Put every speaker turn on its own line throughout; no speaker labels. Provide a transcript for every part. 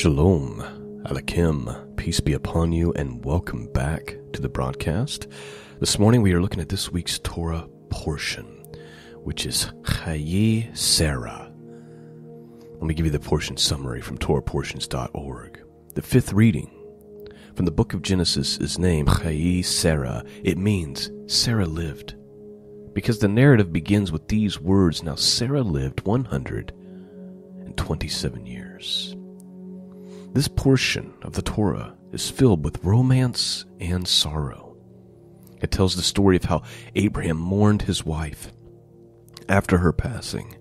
Shalom, Aleichem, peace be upon you, and welcome back to the broadcast. This morning we are looking at this week's Torah portion, which is Chaye Sarah. Let me give you the portion summary from TorahPortions.org. The fifth reading from the book of Genesis is named Chaye Sarah. It means Sarah lived. Because the narrative begins with these words Now Sarah lived 127 years. This portion of the Torah is filled with romance and sorrow. It tells the story of how Abraham mourned his wife after her passing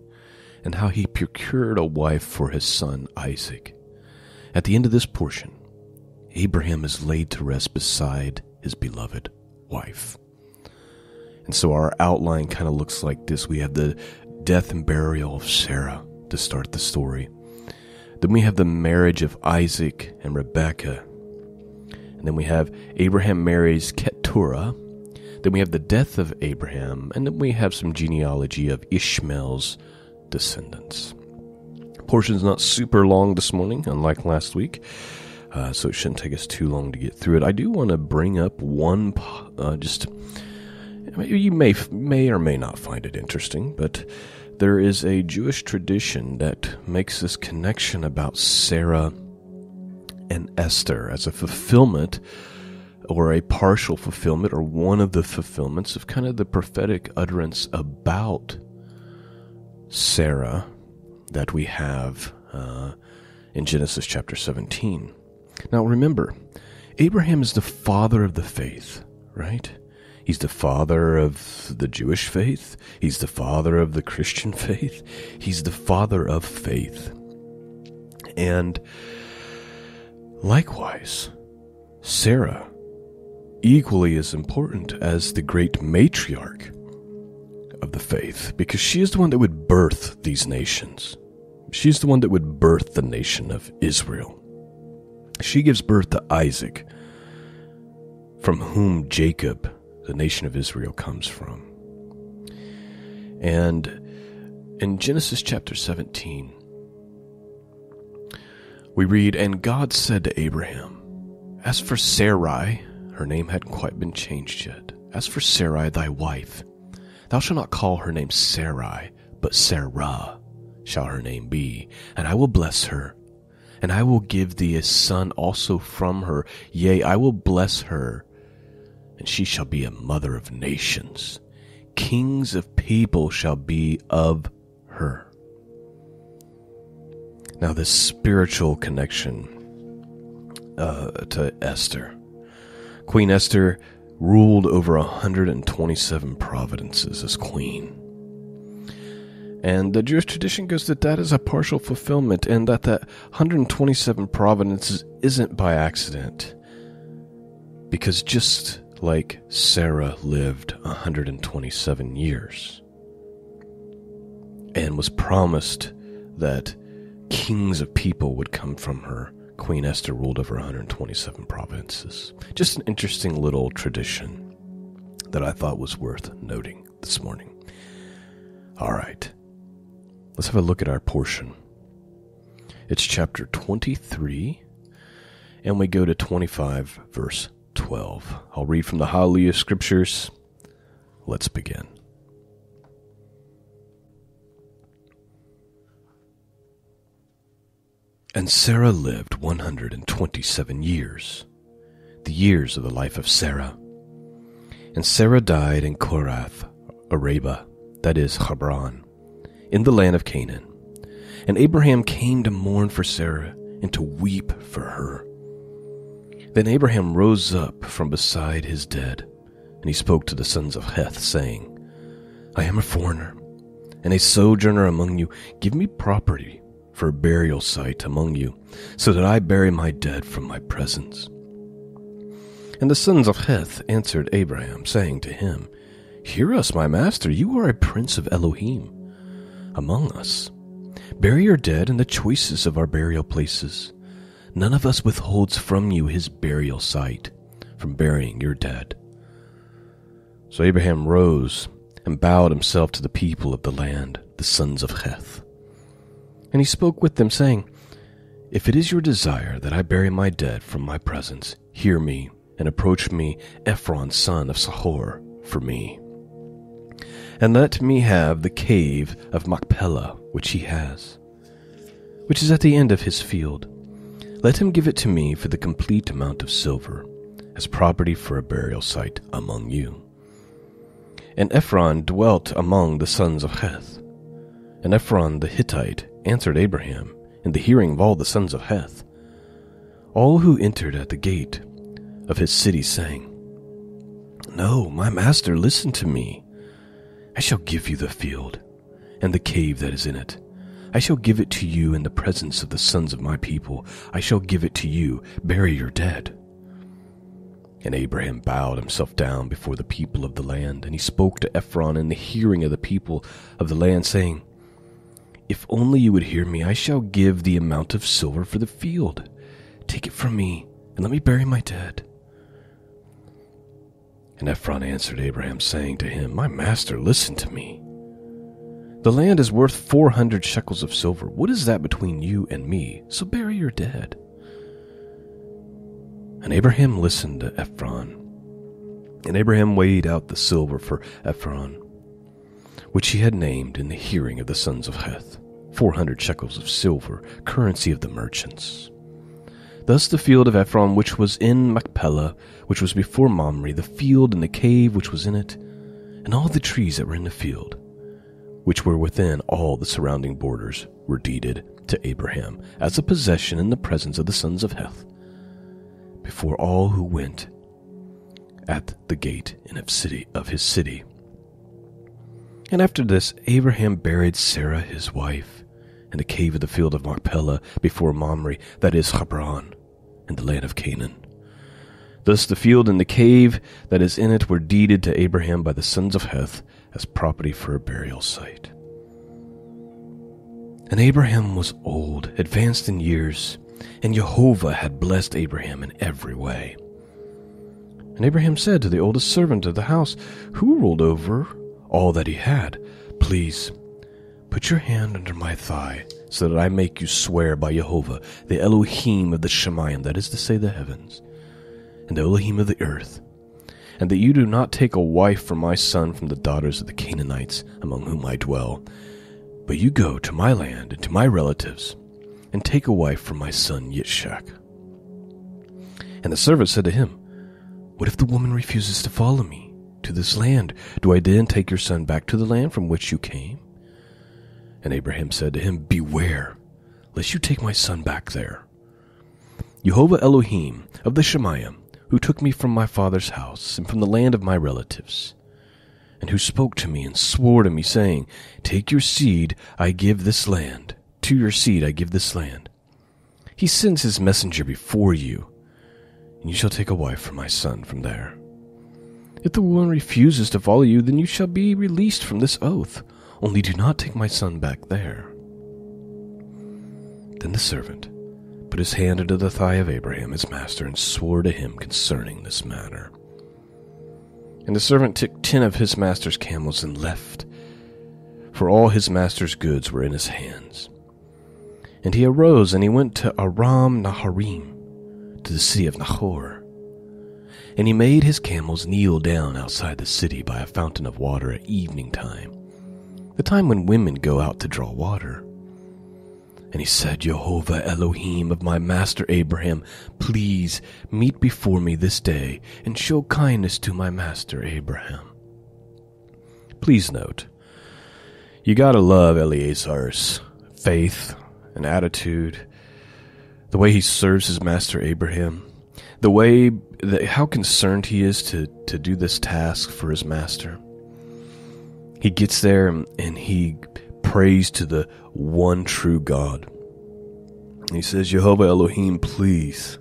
and how he procured a wife for his son Isaac. At the end of this portion, Abraham is laid to rest beside his beloved wife. And so our outline kind of looks like this. We have the death and burial of Sarah to start the story. Then we have the marriage of Isaac and Rebekah. And then we have Abraham marries Keturah. Then we have the death of Abraham. And then we have some genealogy of Ishmael's descendants. Portion's not super long this morning, unlike last week. Uh, so it shouldn't take us too long to get through it. I do want to bring up one, uh, just you may may or may not find it interesting, but there is a Jewish tradition that makes this connection about Sarah and Esther as a fulfillment or a partial fulfillment or one of the fulfillments of kind of the prophetic utterance about Sarah that we have uh, in Genesis chapter 17. Now remember, Abraham is the father of the faith, right? He's the father of the Jewish faith. He's the father of the Christian faith. He's the father of faith. And likewise, Sarah, equally as important as the great matriarch of the faith, because she is the one that would birth these nations. She's the one that would birth the nation of Israel. She gives birth to Isaac, from whom Jacob the nation of Israel comes from. And in Genesis chapter 17, we read, And God said to Abraham, As for Sarai, her name hadn't quite been changed yet. As for Sarai, thy wife, thou shalt not call her name Sarai, but Sarah shall her name be, and I will bless her. And I will give thee a son also from her. Yea, I will bless her, and she shall be a mother of nations. Kings of people shall be of her. Now, this spiritual connection uh, to Esther. Queen Esther ruled over 127 providences as queen. And the Jewish tradition goes that that is a partial fulfillment, and that that 127 providences isn't by accident. Because just like Sarah lived 127 years and was promised that kings of people would come from her. Queen Esther ruled over 127 provinces. Just an interesting little tradition that I thought was worth noting this morning. All right, let's have a look at our portion. It's chapter 23, and we go to 25, verse 12. I'll read from the Halleluyah Scriptures. Let's begin. And Sarah lived 127 years, the years of the life of Sarah. And Sarah died in Korath, Arabah, that is Hebron, in the land of Canaan. And Abraham came to mourn for Sarah and to weep for her. Then Abraham rose up from beside his dead, and he spoke to the sons of Heth, saying, I am a foreigner and a sojourner among you. Give me property for a burial site among you, so that I bury my dead from my presence. And the sons of Heth answered Abraham, saying to him, Hear us, my master, you are a prince of Elohim among us. Bury your dead in the choicest of our burial places None of us withholds from you his burial site, from burying your dead. So Abraham rose and bowed himself to the people of the land, the sons of Heth. And he spoke with them, saying, If it is your desire that I bury my dead from my presence, hear me and approach me, Ephron son of Sahor, for me. And let me have the cave of Machpelah, which he has, which is at the end of his field. Let him give it to me for the complete amount of silver, as property for a burial site among you. And Ephron dwelt among the sons of Heth. And Ephron the Hittite answered Abraham in the hearing of all the sons of Heth. All who entered at the gate of his city saying, No, my master, listen to me. I shall give you the field and the cave that is in it. I shall give it to you in the presence of the sons of my people. I shall give it to you. Bury your dead. And Abraham bowed himself down before the people of the land, and he spoke to Ephron in the hearing of the people of the land, saying, If only you would hear me, I shall give the amount of silver for the field. Take it from me, and let me bury my dead. And Ephron answered Abraham, saying to him, My master, listen to me. The land is worth four hundred shekels of silver. What is that between you and me? So bury your dead. And Abraham listened to Ephron. And Abraham weighed out the silver for Ephron, which he had named in the hearing of the sons of Heth, four hundred shekels of silver, currency of the merchants. Thus the field of Ephron, which was in Machpelah, which was before Mamre, the field and the cave which was in it, and all the trees that were in the field, which were within all the surrounding borders, were deeded to Abraham as a possession in the presence of the sons of Heth, before all who went at the gate in of city of his city. And after this, Abraham buried Sarah his wife in the cave of the field of Machpelah before Mamre, that is Hebron in the land of Canaan. Thus the field and the cave that is in it were deeded to Abraham by the sons of Heth as property for a burial site. And Abraham was old, advanced in years, and Jehovah had blessed Abraham in every way. And Abraham said to the oldest servant of the house, who ruled over all that he had, Please, put your hand under my thigh so that I make you swear by Jehovah, the Elohim of the Shemayim, that is to say, the heavens, and the Elohim of the earth, and that you do not take a wife for my son from the daughters of the Canaanites among whom I dwell, but you go to my land and to my relatives, and take a wife for my son Yitzchak. And the servant said to him, What if the woman refuses to follow me to this land? Do I then take your son back to the land from which you came? And Abraham said to him, Beware, lest you take my son back there. Jehovah Elohim of the Shemayim, who took me from my father's house and from the land of my relatives, and who spoke to me and swore to me, saying, Take your seed, I give this land. To your seed I give this land. He sends his messenger before you, and you shall take a wife for my son from there. If the woman refuses to follow you, then you shall be released from this oath. Only do not take my son back there. Then the servant put his hand into the thigh of Abraham his master and swore to him concerning this matter. And the servant took ten of his master's camels and left, for all his master's goods were in his hands. And he arose and he went to Aram Naharayim, to the city of Nahor. And he made his camels kneel down outside the city by a fountain of water at evening time the time when women go out to draw water. And he said, Jehovah Elohim of my master Abraham, please meet before me this day and show kindness to my master Abraham. Please note, you gotta love Eleazar's faith and attitude, the way he serves his master Abraham, the way how concerned he is to, to do this task for his master. He gets there and he prays to the one true God. He says, Jehovah Elohim, please,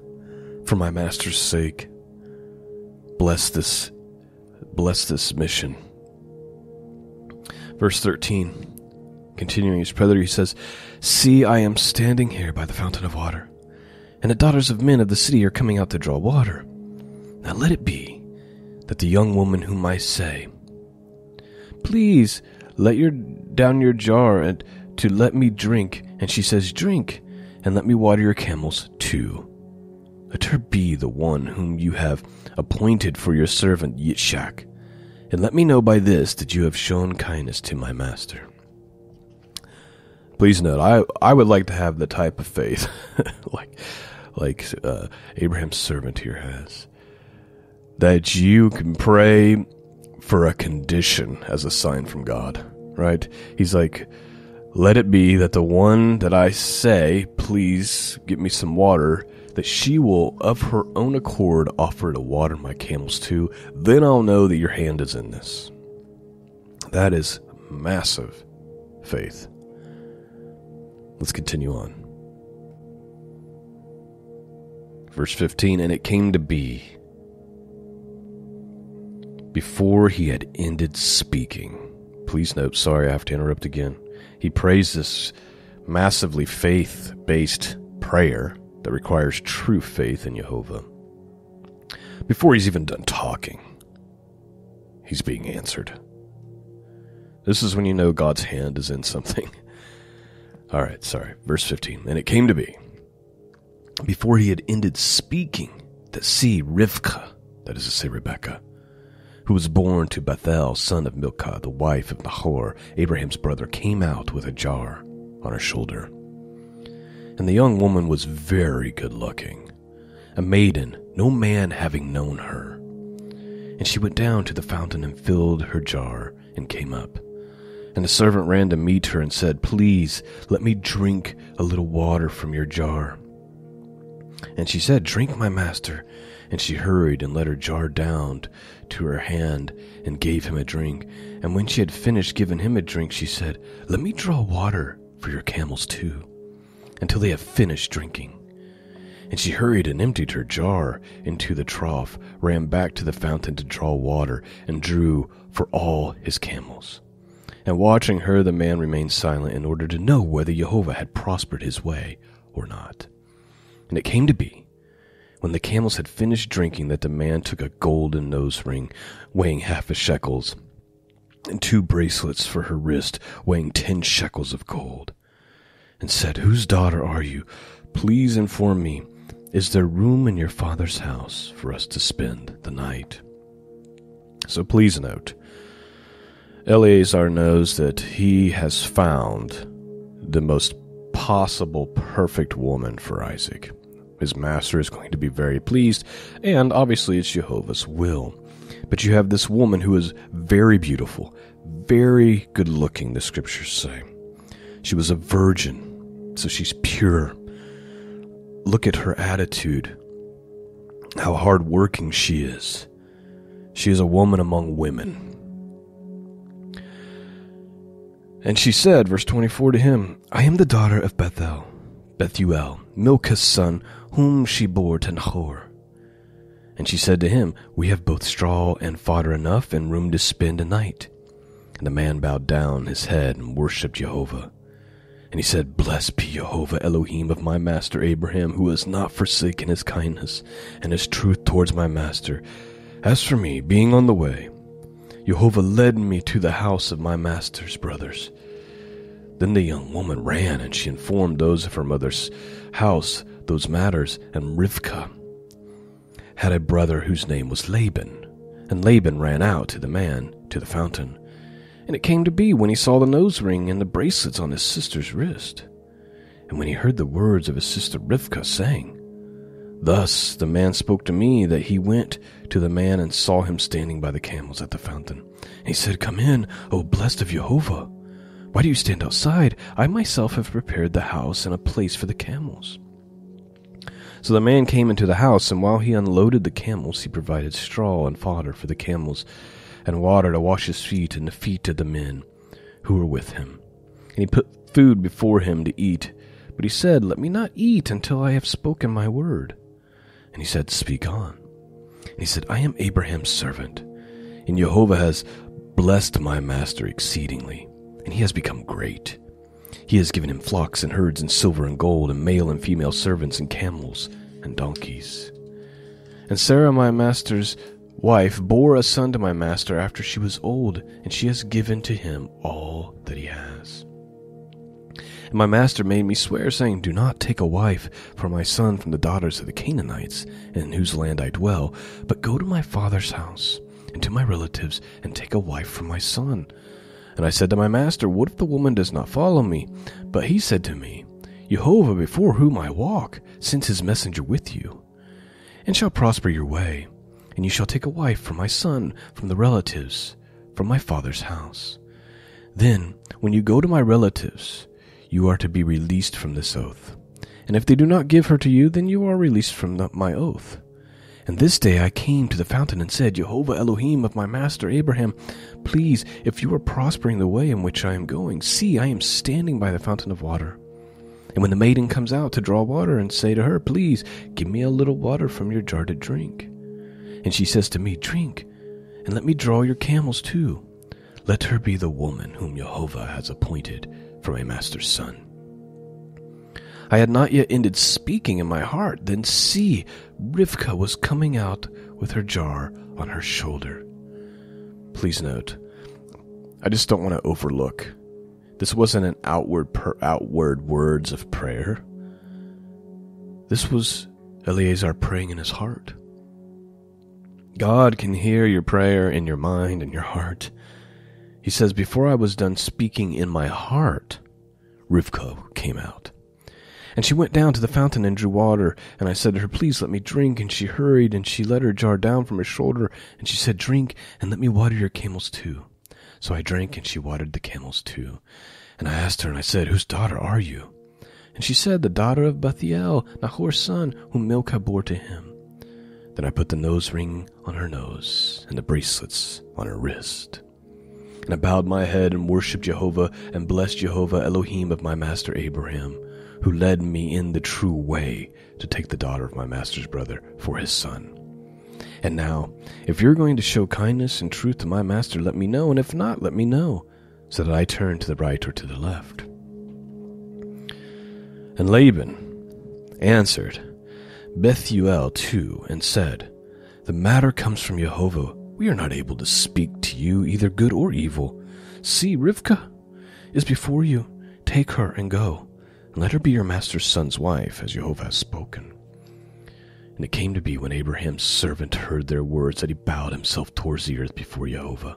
for my master's sake, bless this, bless this mission. Verse 13, continuing his prayer, he says, See, I am standing here by the fountain of water, and the daughters of men of the city are coming out to draw water. Now let it be that the young woman whom I say, Please let your down your jar and to let me drink. And she says, Drink. and let me water your camels too. Let her be the one whom you have appointed for your servant Yitshak, and let me know by this that you have shown kindness to my master. Please note, I I would like to have the type of faith like like uh, Abraham's servant here has, that you can pray for a condition as a sign from God. Right? He's like, let it be that the one that I say, please get me some water, that she will of her own accord offer to water my camels too. Then I'll know that your hand is in this. That is massive faith. Let's continue on. Verse 15 And it came to be, before he had ended speaking. Please note, sorry, I have to interrupt again. He prays this massively faith based prayer that requires true faith in Jehovah. Before he's even done talking, he's being answered. This is when you know God's hand is in something. All right, sorry. Verse 15. And it came to be, before he had ended speaking, that see Rivka, that is to say Rebekah, who was born to Bethel, son of Milcah, the wife of Nahor, Abraham's brother, came out with a jar on her shoulder. And the young woman was very good looking, a maiden, no man having known her. And she went down to the fountain and filled her jar and came up. And the servant ran to meet her and said, Please let me drink a little water from your jar. And she said, Drink, my master. And she hurried and let her jar down to her hand and gave him a drink. And when she had finished giving him a drink, she said, Let me draw water for your camels too, until they have finished drinking. And she hurried and emptied her jar into the trough, ran back to the fountain to draw water, and drew for all his camels. And watching her, the man remained silent in order to know whether Jehovah had prospered his way or not. And it came to be, when the camels had finished drinking, that the man took a golden nose ring weighing half a shekels, and two bracelets for her wrist weighing ten shekels of gold, and said, Whose daughter are you? Please inform me. Is there room in your father's house for us to spend the night? So please note, Eleazar knows that he has found the most possible perfect woman for Isaac. His master is going to be very pleased, and obviously it's Jehovah's will. But you have this woman who is very beautiful, very good looking, the scriptures say. She was a virgin, so she's pure. Look at her attitude, how hardworking she is. She is a woman among women. And she said, verse 24 to him, I am the daughter of Bethel, Bethuel, Milcah's son, whom she bore to Nahor. And she said to him, We have both straw and fodder enough and room to spend a night. And the man bowed down his head and worshipped Jehovah. And he said, Blessed be Jehovah Elohim of my master Abraham, who has not forsaken his kindness and his truth towards my master. As for me, being on the way, Jehovah led me to the house of my master's brothers. Then the young woman ran, and she informed those of her mother's house those matters, and Rivkah had a brother whose name was Laban. And Laban ran out to the man to the fountain. And it came to be when he saw the nose ring and the bracelets on his sister's wrist, and when he heard the words of his sister Rivkah saying, Thus the man spoke to me that he went to the man and saw him standing by the camels at the fountain. He said, Come in, O blessed of Jehovah. Why do you stand outside? I myself have prepared the house and a place for the camels. So the man came into the house, and while he unloaded the camels, he provided straw and fodder for the camels, and water to wash his feet and the feet of the men who were with him. And he put food before him to eat. But he said, Let me not eat until I have spoken my word. And he said, Speak on. And he said, I am Abraham's servant, and Jehovah has blessed my master exceedingly, and he has become great. He has given him flocks and herds and silver and gold, and male and female servants and camels and donkeys. And Sarah, my master's wife, bore a son to my master after she was old, and she has given to him all that he has. And my master made me swear, saying, Do not take a wife for my son from the daughters of the Canaanites, in whose land I dwell, but go to my father's house and to my relatives, and take a wife for my son. And I said to my master, What if the woman does not follow me? But he said to me, Jehovah before whom I walk sends his messenger with you, and shall prosper your way, and you shall take a wife for my son from the relatives, from my father's house. Then, when you go to my relatives, you are to be released from this oath. And if they do not give her to you, then you are released from the, my oath. And this day I came to the fountain and said, Jehovah Elohim of my master Abraham, please, if you are prospering the way in which I am going, see, I am standing by the fountain of water. And when the maiden comes out to draw water, and say to her, Please, give me a little water from your jar to drink. And she says to me, Drink, and let me draw your camels too. Let her be the woman whom Jehovah has appointed for my master's son. I had not yet ended speaking in my heart, then see, Rivka was coming out with her jar on her shoulder. Please note, I just don't want to overlook. This wasn't an outward per outward words of prayer. This was Eleazar praying in his heart. God can hear your prayer in your mind and your heart. He says, Before I was done speaking in my heart, Rivka came out. And she went down to the fountain and drew water. And I said to her, Please let me drink. And she hurried, and she let her jar down from her shoulder. And she said, Drink, and let me water your camels too. So I drank, and she watered the camels too. And I asked her, and I said, Whose daughter are you? And she said, The daughter of Bethuel, Nahor's son, whom Milcah bore to him. Then I put the nose ring on her nose, and the bracelets on her wrist. And I bowed my head and worshipped Jehovah and blessed Jehovah Elohim of my master Abraham, who led me in the true way to take the daughter of my master's brother for his son. And now, if you're going to show kindness and truth to my master, let me know, and if not, let me know, so that I turn to the right or to the left. And Laban answered Bethuel too, and said, The matter comes from Jehovah we are not able to speak to you either good or evil. See, Rivka is before you. Take her and go, and let her be your master's son's wife, as Jehovah has spoken. And it came to be when Abraham's servant heard their words that he bowed himself towards the earth before Jehovah.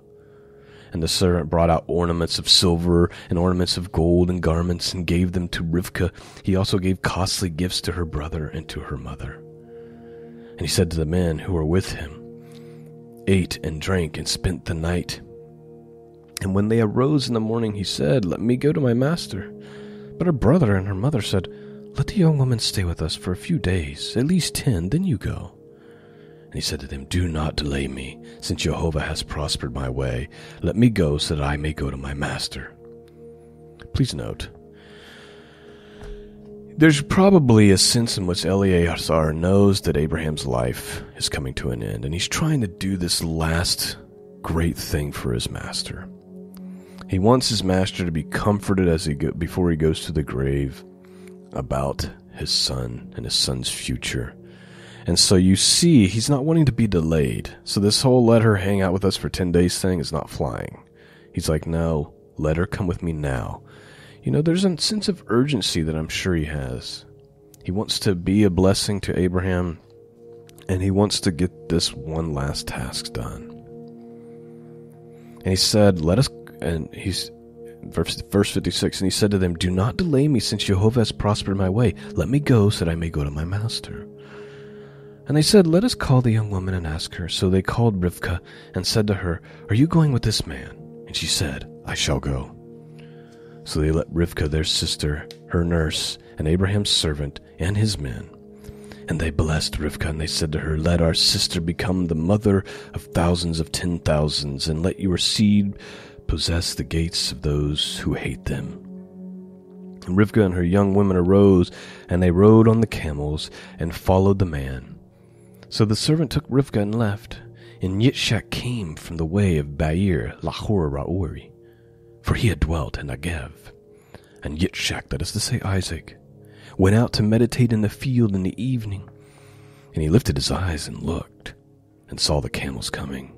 And the servant brought out ornaments of silver and ornaments of gold and garments and gave them to Rivka. He also gave costly gifts to her brother and to her mother. And he said to the men who were with him, ate and drank and spent the night. And when they arose in the morning, he said, Let me go to my master. But her brother and her mother said, Let the young woman stay with us for a few days, at least ten, then you go. And he said to them, Do not delay me, since Jehovah has prospered my way. Let me go so that I may go to my master. Please note, there's probably a sense in which Eleazar knows that Abraham's life is coming to an end, and he's trying to do this last great thing for his master. He wants his master to be comforted as he go, before he goes to the grave about his son and his son's future. And so you see, he's not wanting to be delayed. So this whole let her hang out with us for 10 days thing is not flying. He's like, no, let her come with me now. You know, there's a sense of urgency that I'm sure he has. He wants to be a blessing to Abraham, and he wants to get this one last task done. And he said, Let us, and he's, verse, verse 56, and he said to them, Do not delay me, since Jehovah has prospered my way. Let me go, so that I may go to my master. And they said, Let us call the young woman and ask her. So they called Rivkah and said to her, Are you going with this man? And she said, I shall go. So they let Rivkah, their sister, her nurse, and Abraham's servant, and his men. And they blessed Rivkah, and they said to her, Let our sister become the mother of thousands of ten thousands, and let your seed possess the gates of those who hate them. And Rivkah and her young women arose, and they rode on the camels, and followed the man. So the servant took Rivkah and left, and Yitzchak came from the way of Beer Lahai Roi for he had dwelt in Negev. And Yitzchak, that is to say Isaac, went out to meditate in the field in the evening. And he lifted his eyes and looked, and saw the camels coming.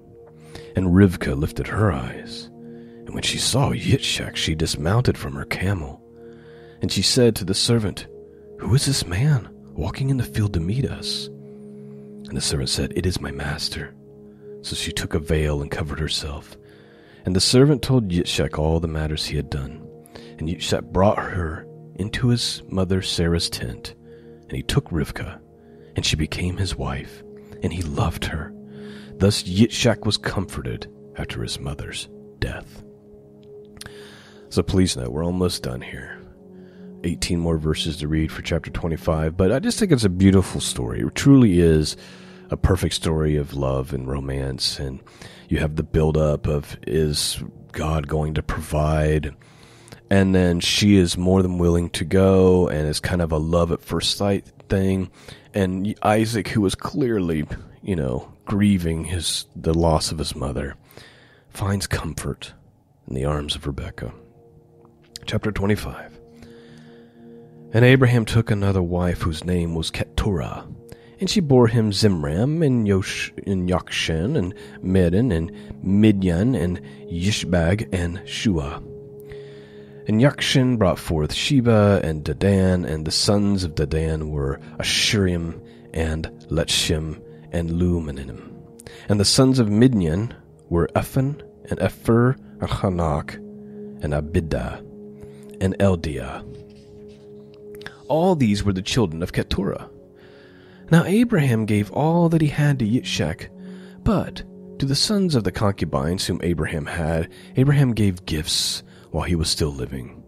And Rivkah lifted her eyes, and when she saw Yitzchak, she dismounted from her camel. And she said to the servant, Who is this man walking in the field to meet us? And the servant said, It is my master. So she took a veil and covered herself. And the servant told Yitzchak all the matters he had done. And Yitzchak brought her into his mother Sarah's tent. And he took Rivkah, and she became his wife, and he loved her. Thus Yitzchak was comforted after his mother's death. So please note, we're almost done here. 18 more verses to read for chapter 25, but I just think it's a beautiful story. It truly is a perfect story of love and romance, and you have the buildup of is God going to provide? And then she is more than willing to go, and it's kind of a love at first sight thing. And Isaac, who was clearly, you know, grieving his the loss of his mother, finds comfort in the arms of Rebekah. Chapter 25. And Abraham took another wife whose name was Keturah, and she bore him Zimran, and, Yosh, and Yokshan, and Medan, and Midian, and Yishbag, and Shua. And Yokshan brought forth Sheba and Dedan, and the sons of Dedan were Ashurim, and Letshim, and Lumanim. And the sons of Midian were Ephan, and Epher, and Hanak, and Abidah, and Eldiah. All these were the children of Keturah. Now Abraham gave all that he had to Yitzchak, but to the sons of the concubines whom Abraham had, Abraham gave gifts while he was still living,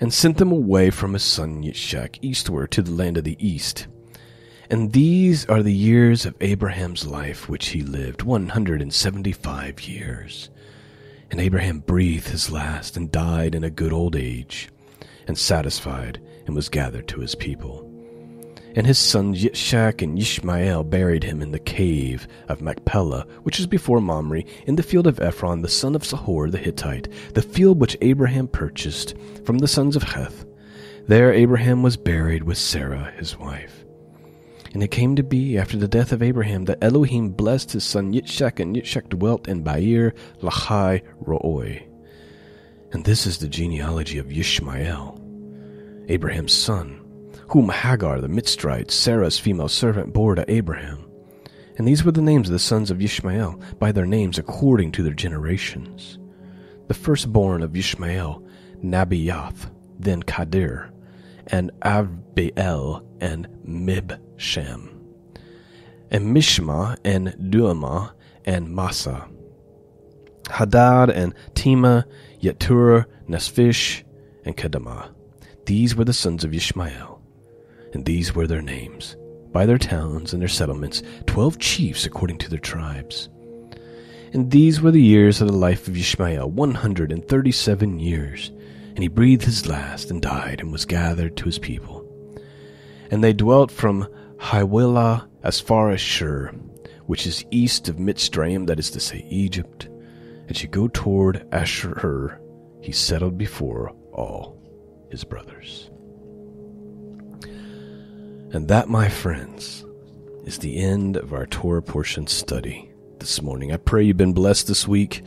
and sent them away from his son Yitzchak eastward to the land of the east. And these are the years of Abraham's life which he lived, one hundred and seventy five years. And Abraham breathed his last and died in a good old age, and satisfied, and was gathered to his people. And his sons Yitzchak and Ishmael buried him in the cave of Machpelah, which is before Mamre, in the field of Ephron, the son of Sahor the Hittite, the field which Abraham purchased from the sons of Heth. There Abraham was buried with Sarah his wife. And it came to be after the death of Abraham that Elohim blessed his son Yitzchak, and Yitzchak dwelt in Beer Lahai Roi. And this is the genealogy of Ishmael, Abraham's son whom Hagar the Mitzrayite, Sarah's female servant, bore to Abraham. And these were the names of the sons of Ishmael, by their names according to their generations. The firstborn of Ishmael, Nabiath, then Kedar, and Avbeel, and Mibshem, and Mishma, and Duamah, and Massa, Hadad, and Tema, Yetur, Nesfish, and Kedemah. These were the sons of Ishmael and these were their names, by their towns and their settlements, twelve chiefs according to their tribes. And these were the years of the life of Ishmael, one hundred and thirty seven years. And he breathed his last and died and was gathered to his people. And they dwelt from Hawilah as far as Shur, which is east of Mitzrayim, that is to say, Egypt. And she go toward Asher, he settled before all his brothers. And that, my friends, is the end of our Torah portion study this morning. I pray you've been blessed this week,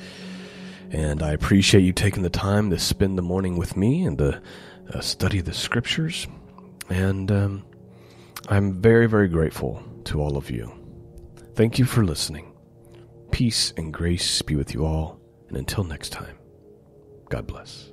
and I appreciate you taking the time to spend the morning with me and to uh, study the scriptures. And um, I'm very, very grateful to all of you. Thank you for listening. Peace and grace be with you all, and until next time, God bless.